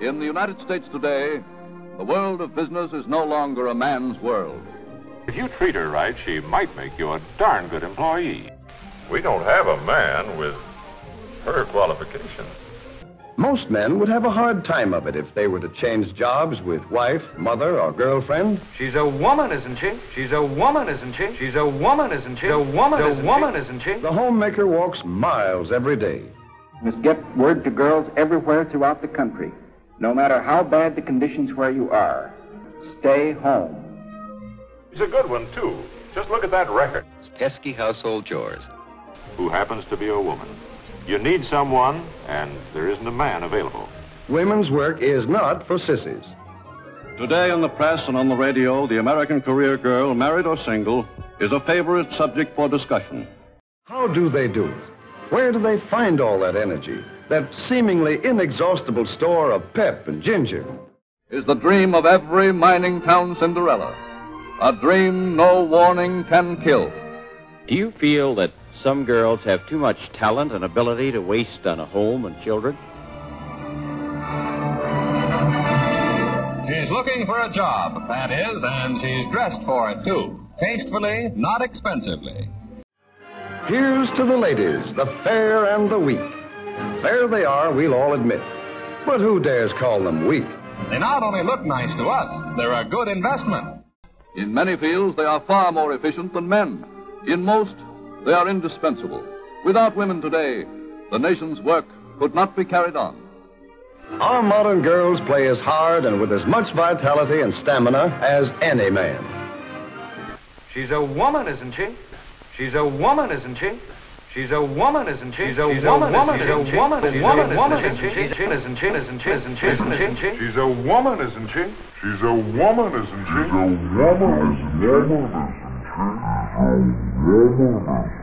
In the United States today, the world of business is no longer a man's world. If you treat her right, she might make you a darn good employee. We don't have a man with her qualifications. Most men would have a hard time of it if they were to change jobs with wife, mother, or girlfriend. She's a woman, isn't she? She's a woman, isn't she? She's a woman, isn't she? A woman, a woman, isn't she? The homemaker walks miles every day. must get word to girls everywhere throughout the country. No matter how bad the conditions where you are, stay home. He's a good one, too. Just look at that record. Pesky household chores. Who happens to be a woman. You need someone, and there isn't a man available. Women's work is not for sissies. Today in the press and on the radio, the American career girl, married or single, is a favorite subject for discussion. How do they do it? Where do they find all that energy? That seemingly inexhaustible store of pep and ginger? Is the dream of every mining town Cinderella. A dream no warning can kill. Do you feel that some girls have too much talent and ability to waste on a home and children? She's looking for a job, that is, and she's dressed for it, too. Tastefully, not expensively. Here's to the ladies, the fair and the weak. Fair they are, we'll all admit. But who dares call them weak? They not only look nice to us, they're a good investment. In many fields, they are far more efficient than men. In most, they are indispensable. Without women today, the nation's work could not be carried on. Our modern girls play as hard and with as much vitality and stamina as any man. She's a woman, isn't she? She's a woman, isn't she? She's a woman, isn't she? She's a woman, She's a woman, She's a woman, isn't she? Isn't she? Isn't she? Isn't she? Isn't she? Isn't she? She's a woman, isn't she? She's a woman, isn't she? She's a woman, isn't she? She's a woman, isn't she? She's a woman, isn't she?